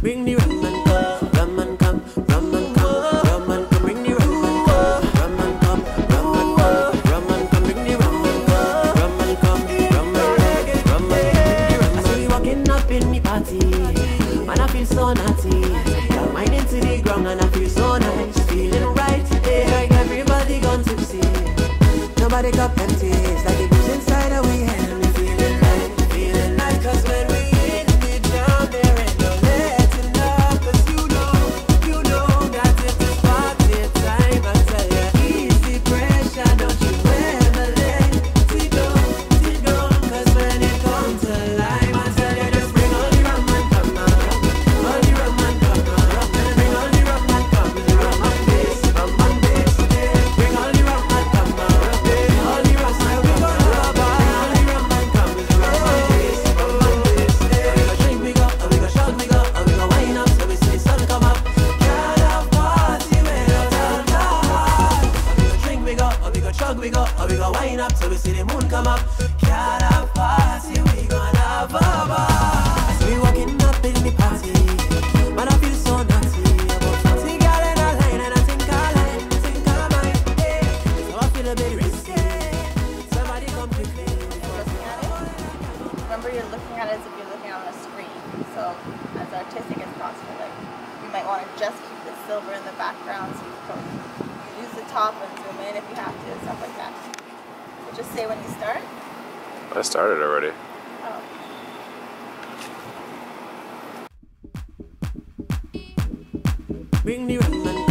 Bring the rum and come, rum and come, rum and come, rum and come. Bring the rum and come, rum and come, rum and come, rum and come. Bring the rum and come, rum and come, rum and come, rum and come. See you walking up in me party, man I feel so naughty. Got mine into the ground and I feel so nice, feeling right. Like everybody gone tipsy, nobody cup empty. We go, and we gonna wind up So we see the moon come up. Can't party, we gonna have a ball. So we walking up in the party, I feel so naughty. About 40 gal in a line, and I think I think I might, yeah. So I feel a bit risky. Somebody come. Remember, you're looking at it as if you're looking screen. So, as artistic as possible. Like, you might want to just keep the silver in the background, so you can use the top and zoom in if you have to, stuff like that. So just say when you start. I started already. Oh. Bring the rum and